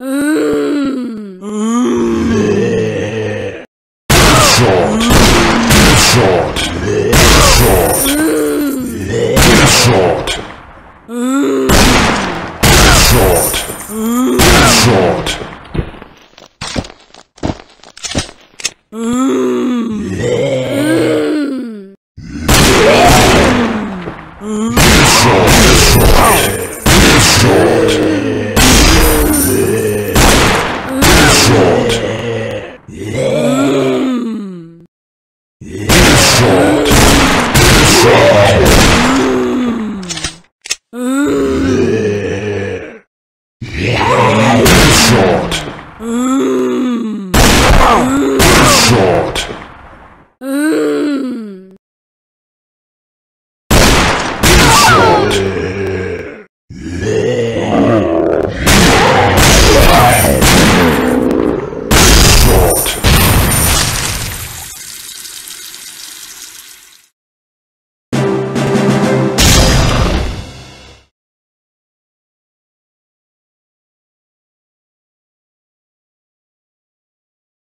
Mm. Short. Short. Short. Short. Short. Short. Short. short. Too short.